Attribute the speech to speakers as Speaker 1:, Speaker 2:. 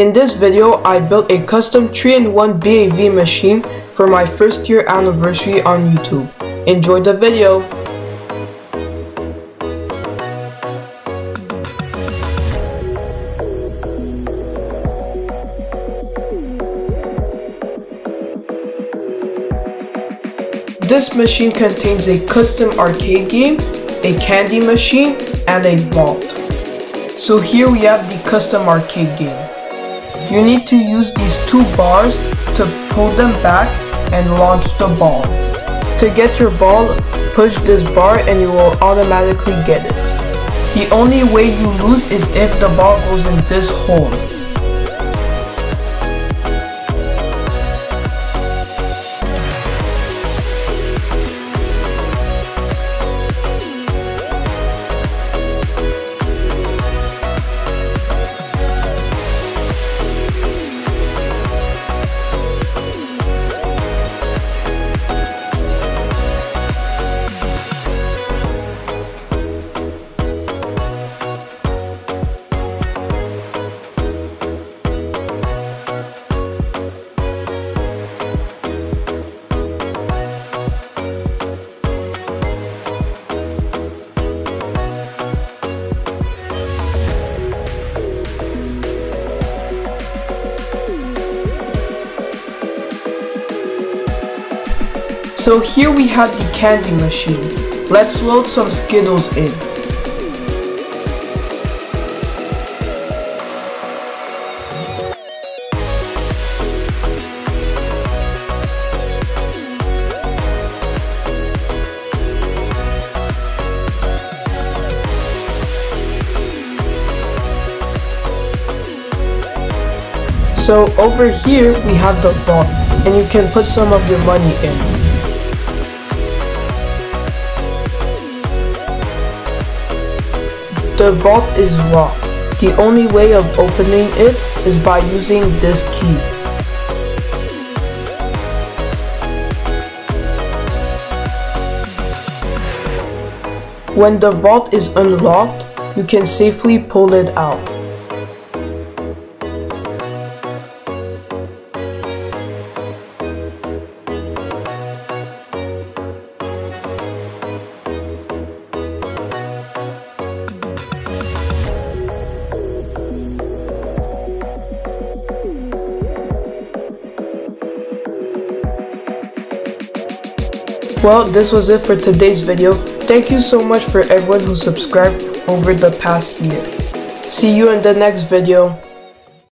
Speaker 1: In this video, I built a custom 3-in-1 BAV machine for my first year anniversary on YouTube. Enjoy the video! This machine contains a custom arcade game, a candy machine, and a vault. So here we have the custom arcade game. You need to use these two bars to pull them back and launch the ball. To get your ball, push this bar and you will automatically get it. The only way you lose is if the ball goes in this hole. So here we have the candy machine. Let's load some Skittles in. So over here we have the vault and you can put some of your money in. The vault is locked. The only way of opening it is by using this key. When the vault is unlocked, you can safely pull it out. Well, this was it for today's video. Thank you so much for everyone who subscribed over the past year. See you in the next video.